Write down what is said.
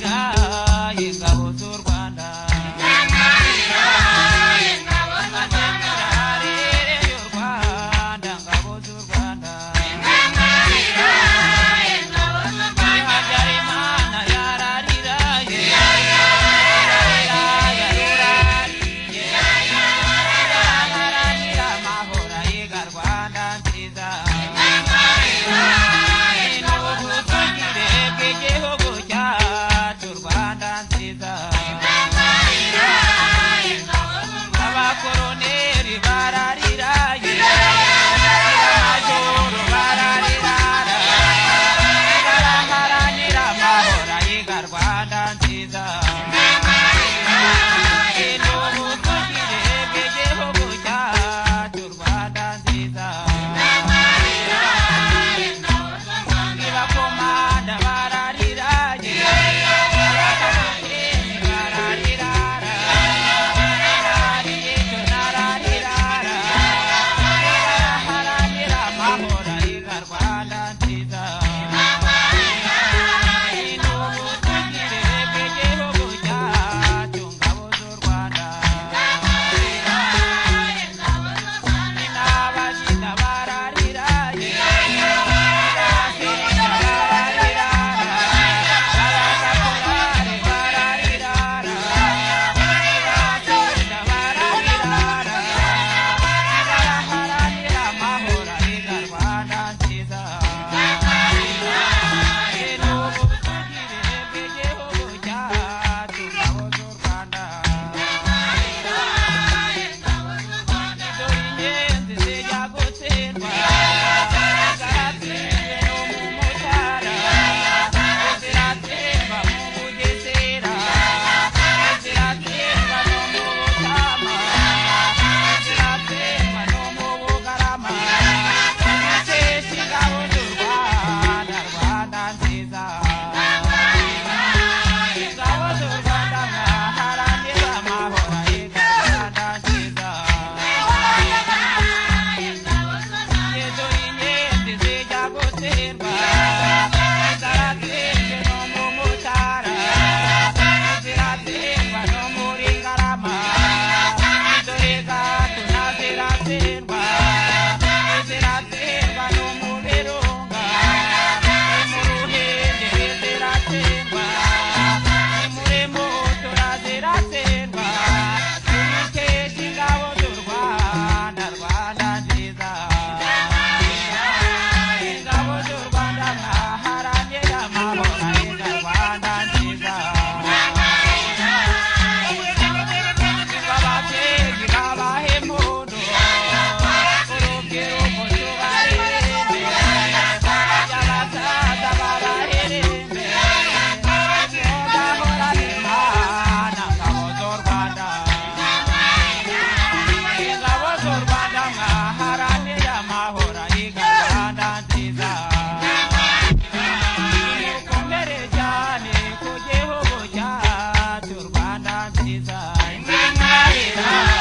Rwanda. nziza ayiga abakoroneri barariraye amajoro barariraye baraharanira amahoro ayiga rwanda nziza ni ubuvugire bw'igihugu cyacu rwanda nziza Lisa. Nangari.